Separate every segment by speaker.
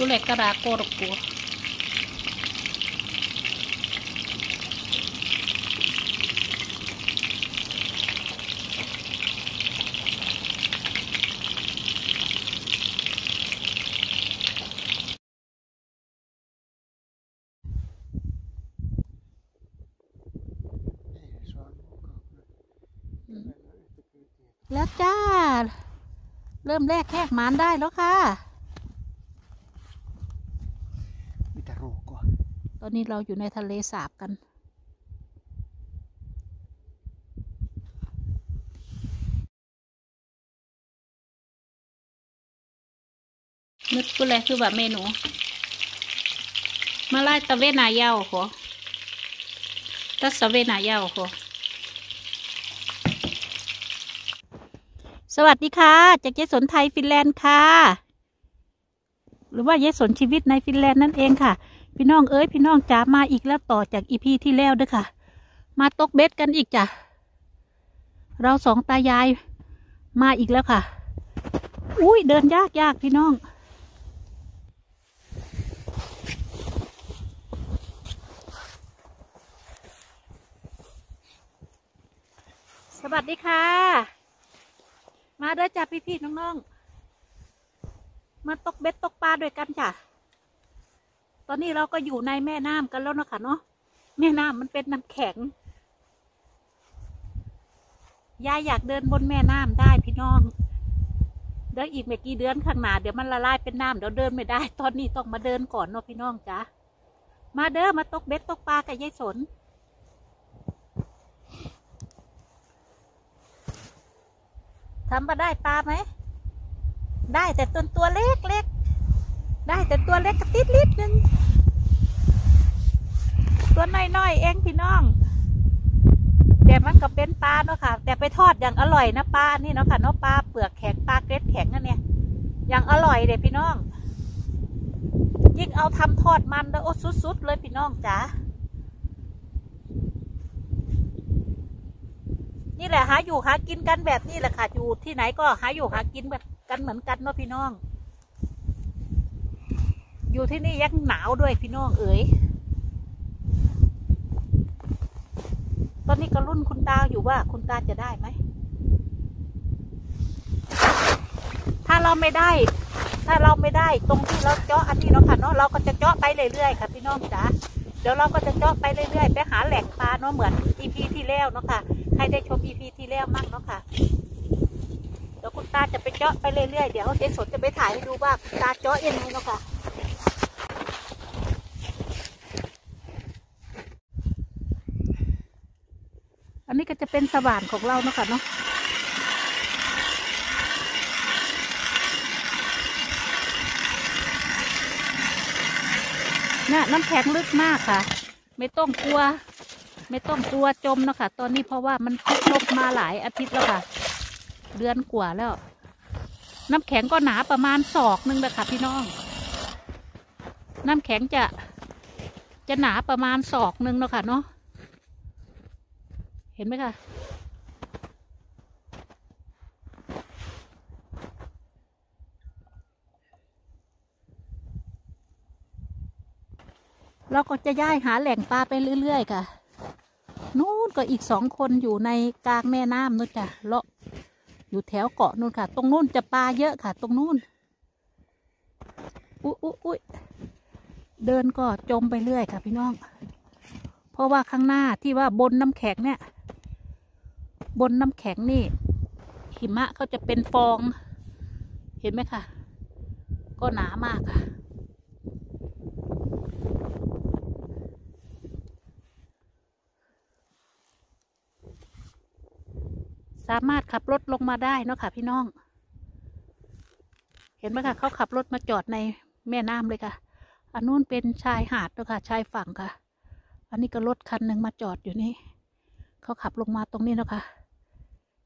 Speaker 1: tulekara korpua.
Speaker 2: Mm. แล้วจ้า เริ่มแรกแคกหมานได้แล้วค่ะ อนนี้เราอยู่ในทะเลสาบกัน นึกกูเลยคือแบบเมนู มาไล่ตะเวนายาวขอตัสเวนายาวขอสวัสดีค่ะ จากเยสนไทยฟินแลนด์ค่ะ หรือว่าเยสนชีวิตในฟินแลนด์นั่นเองค่ะ พี่น้องเอ้ยพี่น้องจ๋ามาอีกแล้วต่อจากอีพีที่แล้วเด้วยค่ะ มาตกเบ็ดกันอีกจ้ะเราสองตายายมาอีกแล้วค่ะ อุ้ยเดินยากยากพี่น้อง สวัสดีค่ะ มาด้อจ้ะพี่พี่น้องๆมาตกเบ็ดตกปลาด้วยกันจ้ะ ตอนนี้เราก็อยู่ในแม่น้ำกันแล้วนะค่ะเนาะแม่น้ำมันเป็นน้ำแข็งยายอยากเดินบนแม่น้ำได้พี่น้องเดี๋ยวอีกไม่กี่เดือนข้างหน้าเดี๋ยวมันละลายเป็นน้ำเดี๋ยวเดินไม่ได้ ตอนนี้ต้องมาเดินก่อนเนาะพี่น้องจ้ะมาเด้อมาตกเบ็ดตกปลากับยายสนทำมาได้ปลาไหม ได้แต่ตัวตัวเล็กเล็ก ได้แต่ตัวเล็กกระติดลิดนึง ตัวน้อยๆเองพี่น้อง แต่มันก็เป็นปลาเนาะค่ะ แต่ไปทอดอย่างอร่อยนะปลานี่เนาะค่ะเนาะปลาเปลือกแข็งปลาเกล็ดแข็งนั่นเนี่ยอย่างอร่อยเลยพี่น้อง ยิ่งเอาทำทอดมันแล้วโอ้สุดๆเลยพี่น้องจ๋านี่แหละหาอยู่หากินกันแบบนี้แหละค่ะอยู่ที่ไหนก็หาอยู่หากินแบบกันเหมือนกันเนาะพี่น้อง อยู่ที่นี่ยังหนาวด้วยพี่น้องเอ๋ย ตอนนี้ก็รุ่นคุณตาอยู่ว่าคุณตาจะได้ไหม ถ้าเราไม่ได้ ถ้าเราไม่ได้ตรงที่เราเจาะอันนี้เนาะค่ะเนาะเราก็จะเจาะไปเรื่อยๆค่ะพี่น้องจ๋าเดี๋ยวเราก็จะเจาะไปเรื่อยๆ ไปหาแหล่งปลาเนาะเหมือนอีพีที่แล้วเนาะค่ะ ใครได้ชมอีพีที่แล้วมั่งเนาะค่ะ เดี๋ยวคุณตาจะไปเจาะไปเรื่อยๆ เดี๋ยวเจ๊สนจะไปถ่ายให้ดูว่าคุณตาเจาะยังไงเนาะค่ะ อันนี้ก็จะ เป็นสว่านของเราเนาะค่ะเนาะเนี่ยน้ำแข็งลึกมากค่ะ ไม่ต้องกลัว ไม่ต้องกลัวจมเนาะค่ะตอนนี้เพราะว่ามันติดลบมาหลายอาทิตย์แล้วค่ะ เดือนกว่าแล้ว น้ำแข็งก็หนาประมาณศอกนึงเลยค่ะพี่น้อง น้ำแข็งจะจะหนาประมาณศอกนึงเนาะค่ะเนาะ ห็นไหมคะเราก็จะย้ายหาแหล่งปลาไปเรื่อยๆค่ะ นู่นก็อีกสองคนอยู่ในกลางแม่น้ำนู่นจ้ะเลาะอยู่แถวเกาะนู่นค่ะ ตรงนู่นจะปลาเยอะค่ะ ตรงนู่นอุ๊ยอุ๊ยอุ๊ยเดินก็จมไปเรื่อยค่ะพี่น้อง เพราะว่าข้างหน้าที่ว่าบนน้ำแข็งเนี่ย บนน้ำแข็งนี่ หิมะเขาจะเป็นฟอง เห็นไหมคะ ก็หนามากค่ะ สามารถขับรถลงมาได้เนาะค่ะพี่น้อง เห็นไหมคะเขาขับรถมาจอดในแม่น้ำเลยค่ะ อันนู้นเป็นชายหาดเนาะค่ะ ชายฝั่งค่ะ อันนี้ก็รถคันหนึ่งมาจอดอยู่นี่เขาขับลงมาตรงนี้เนาะค่ะ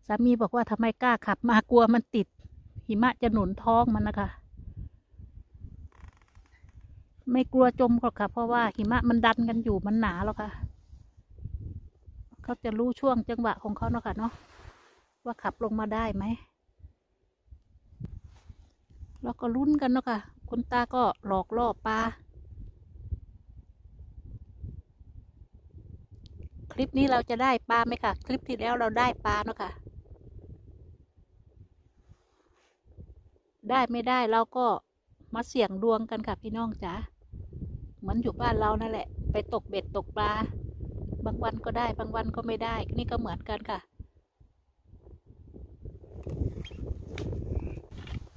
Speaker 2: สามีบอกว่าทำไมกล้าขับ มากลัวมันติด หิมะจะหนุนท้องมันนะคะ ไม่กลัวจมหรอกค่ะ เพราะว่าหิมะมันดันกันอยู่มันหนาแล้วค่ะ เขาจะรู้ช่วงจังหวะของเขาเนาะค่ะเนาะว่าขับลงมาได้ไหมเราก็ลุ้นกันเนาะค่ะกว่าคุณตาก็หลอกล่อปลาคลิปนี้เราจะได้ปลาไหมคะคลิปที่แล้วเราได้ปลาเนาะค่ะ ได้ไม่ได้เราก็มาเสี่ยงดวงกันค่ะพี่น้องจ๋าเหมือนอยู่บ้านเรานั่นแหละ ไปตกเบ็ดตกปลา บางวันก็ได้ บางวันก็ไม่ได้ นี่ก็เหมือนกันค่ะ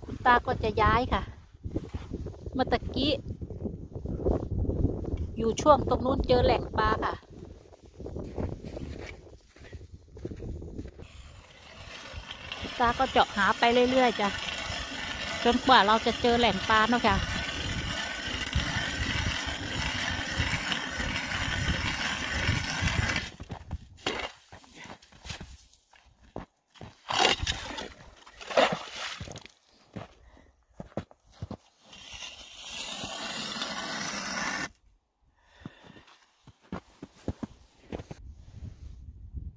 Speaker 2: คุณตาก็จะย้ายค่ะ เมื่อตะกี้ อยู่ช่วงตรงนู้นเจอแหล่งปลาค่ะตาก็เจาะหาไปเรื่อยๆจ้ะ จนกว่าเราจะเจอแหล่งปลาเนาะค่ะ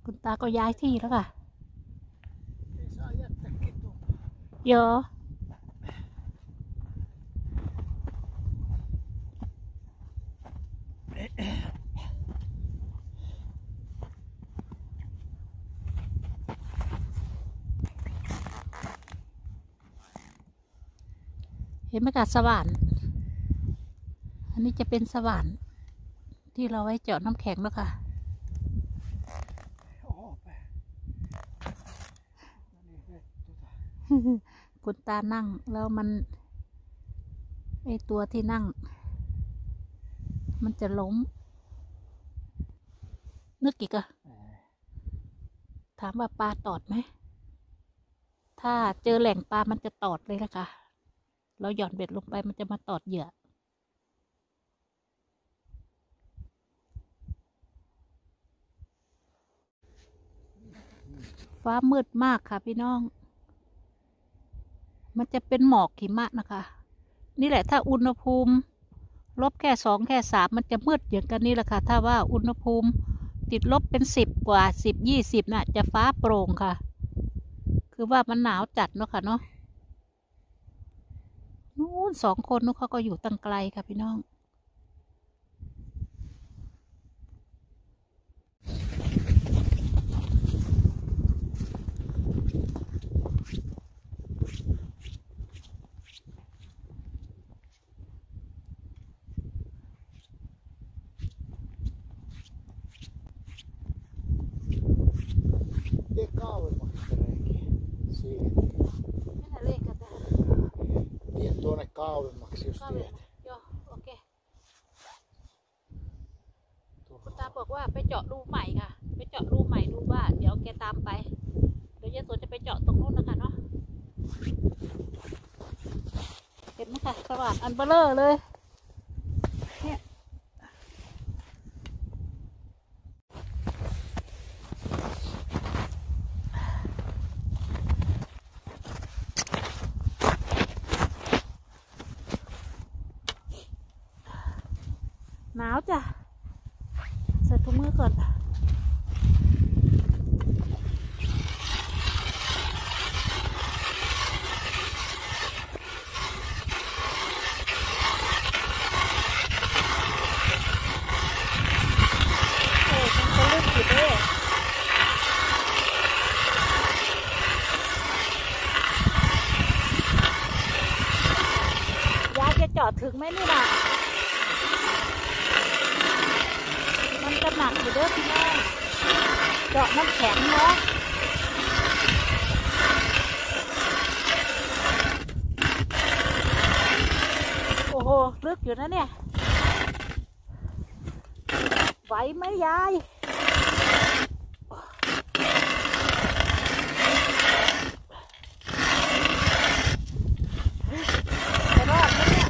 Speaker 2: คุณตาก็ย้ายที่แล้วค่ะ
Speaker 1: Ei saa jättää kitumaan.
Speaker 2: เยอะ เห็นไหมคะสว่านอันนี้จะเป็นสว่านที่เราไว้เจาะน้ำแข็งแล้วค่ะ
Speaker 1: Aape. No niin, nyt tota.
Speaker 2: คุณตานั่งแล้วมันไอตัวที่นั่ง มันจะล้ม นึกอีกอะถามว่าปลาตอดไหม ถ้าเจอแหล่งปลามันจะตอดเลยนะคะ เราหย่อนเบ็ดลงไปมันจะมาตอดเหยื่อฟ้ามืดมากค่ะพี่น้อง มันจะเป็นหมอกหิมะนะคะ นี่แหละถ้าอุณหภูมิลบแค่สองแค่สามมันจะมืดอย่างกันนี่แหละค่ะ ถ้าว่าอุณหภูมิติดลบเป็นสิบกว่าสิบยี่สิบน่ะ จะฟ้าโปร่งค่ะ คือว่ามันหนาวจัดเนาะค่ะเนาะ นู้นสองคนนู้นเขาก็อยู่ตั้งไกลค่ะพี่น้อง
Speaker 1: Tee kauemmaksi se reikiä. Siihen.
Speaker 2: นั่นแหละเลขกัน
Speaker 1: Tie tuonne kauemmaksi, jos tiedät.
Speaker 2: โยโอเค
Speaker 1: Tuohon.
Speaker 2: คุณตาบอกว่าไปเจาะรูใหม่ค่ะ ไปเจาะรูใหม่ดูว่า เดี๋ยวแกตามไป เดี๋ยวยายสวนจะไปเจาะตรงนู้นนะคะเนาะ เห็นไหมคะสว่านอันเบลอเลยเนี่ย หนาวจ้ะใส่ถุงมือก่อนโอ้ยมันก็ลึกอยู่เด้ยายจะจอดถึงไหมนี่น่ะ ตำหนักอยู่เด้อพี่น้องเจาะน้ำแข็งเนาะโอ้โหลึกอยู่นะเนี่ย ไหวไหมยาย จะรอดไหมเนี่ย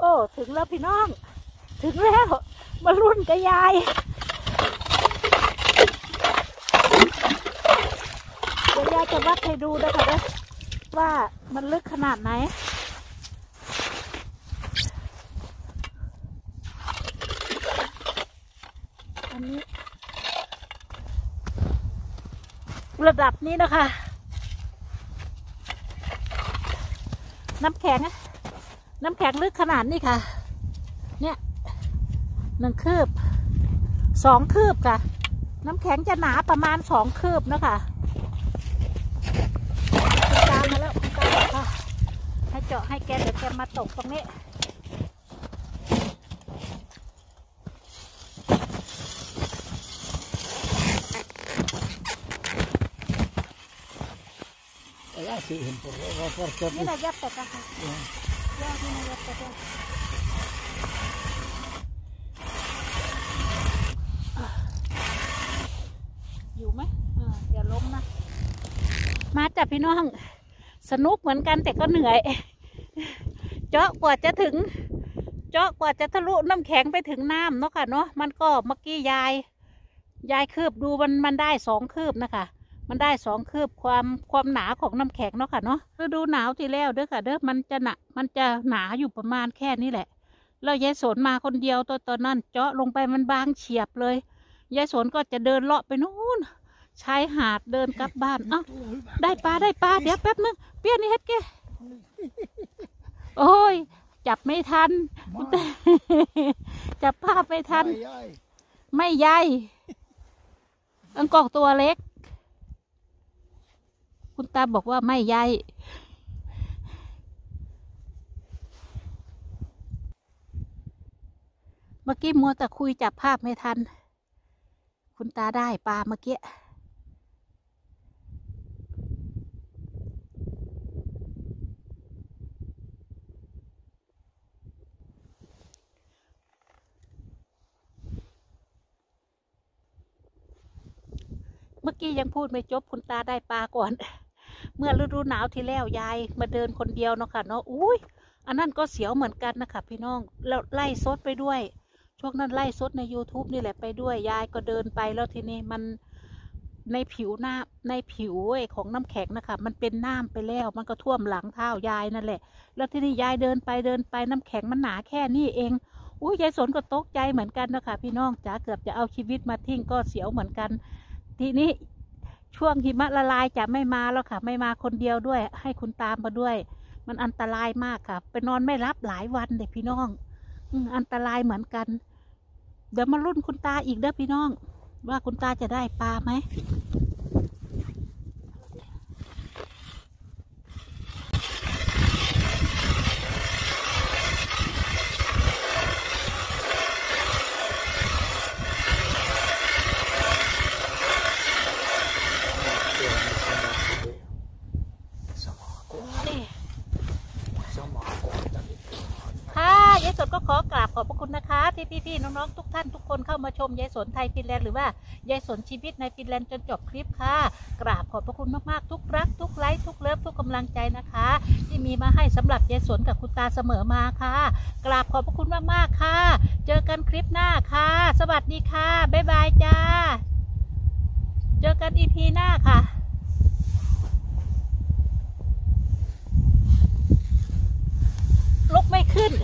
Speaker 2: โอ้ ถึงแล้วพี่น้อง ถึง แล้ว มารุ่นกับยายเดี๋ยวยายจะวัดให้ดูนะคะนะว่ามันลึกขนาดไหนอันนี้ ระดับนี้นะคะ น้ำแข็ง น้ำแข็งลึกขนาดนี้ค่ะ หนึ่งคืบสองคืบค่ะ น้ำแข็งจะหนาประมาณสองคืบนะคะคุณตามมาแล้วคุณตามมาค่ะให้เจาะให้แกเดี๋ยวแกมาตกตรงนี้
Speaker 1: Jag ser him på det. Varför ska
Speaker 2: นี่
Speaker 1: vi...
Speaker 2: แหละยับแต่กันค่ะยอดนี่นะยับแต่กันอยู่ไหมอ่าอย่าล้มนะ มาจับพี่น้อง สนุกเหมือนกันแต่ก็เหนื่อย เจาะกว่าจะถึง เจาะกว่าจะทะลุน้ำแข็งไปถึงน้ำเนาะค่ะเนาะมันก็เมื่อกี้ยาย ยายคืบดูมันมันได้สองคืบนะคะมันได้สองคืบความความหนาของน้ำแข็งเนาะค่ะเนาะฤดูหนาวที่แล้วเด้อค่ะเด้อมันจะหนามันจะหนาอยู่ประมาณแค่นี้แหละ แล้วยายสนมาคนเดียวตัวตอนนั้นเจาะลงไปมันบางเฉียบเลยยายสนก็จะเดินเลาะไปนู่น ชายหาดเดินกลับบ้าน เอ้า ได้ปลาได้ปลา เดี๋ยวแป๊บนึง เปี้ยนนี่เฮ็ดแกโอ้ย จับไม่ทัน จับภาพไม่ทัน
Speaker 1: Aj, aj.
Speaker 2: ไม่ใหญ่อังกอกตัวเล็ก คุณตาบอกว่าไม่ใหญ่เมื่อกี้มัวแต่คุยจับภาพไม่ทัน คุณตาได้ปลาเมื่อกี้ ยังพูดไม่จบคุณตาได้ปลาก่อน เมื่อฤดูหนาวที่แล้วยายมาเดินคนเดียวเนาะค่ะเนาะอุ้ยอันนั้นก็เสียวเหมือนกันนะคะพี่น้องแล้วไล่ซดไปด้วย ช่วงนั้นไล่ซดใน YouTube นี่แหละไปด้วย ยายก็เดินไปแล้วทีนี้มันในผิวหน้าในผิวของน้ำแข็งนะคะ มันเป็นน้ำไปแล้ว มันก็ท่วมหลังเท้ายายนั่นแหละ แล้วทีนี้ยายเดินไปเดินไปน้ำแข็งมันหนาแค่นี้เองอุ้ยยายสนก็ตกใจเหมือนกันนะคะพี่น้องจ๋าเกือบจะเอาชีวิตมาทิ้งก็เสียวเหมือนกัน ทีนี้ ช่วงหิมะละลายจะไม่มาแล้วค่ะ ไม่มาคนเดียวด้วย ให้คุณตามมาด้วย มันอันตรายมากค่ะ ไปนอนไม่รับหลายวันเด็พี่น้องอันตรายเหมือนกัน เดี๋ยวมารุ่นคุณตาอีกเด้อพี่น้อง ว่าคุณตาจะได้ปลาไหม ที่พี่ๆน้องๆทุกท่านทุกคนเข้ามาชมยายสนไทยฟินแลนด์หรือว่ายายสนชีวิตในฟินแลนด์จนจบคลิปค่ะ กราบขอบพระคุณมากๆทุกรัก ทุกไลค์ทุกเลิฟทุกกำลังใจนะคะ ที่มีมาให้สำหรับยายสนกับคุณตาเสมอมาค่ะ กราบขอบพระคุณมากๆค่ะ เจอกันคลิปหน้าค่ะ สวัสดีค่ะบ๊ายบายจ้า เจอกันอีพีหน้าค่ะลุกไม่ขึ้น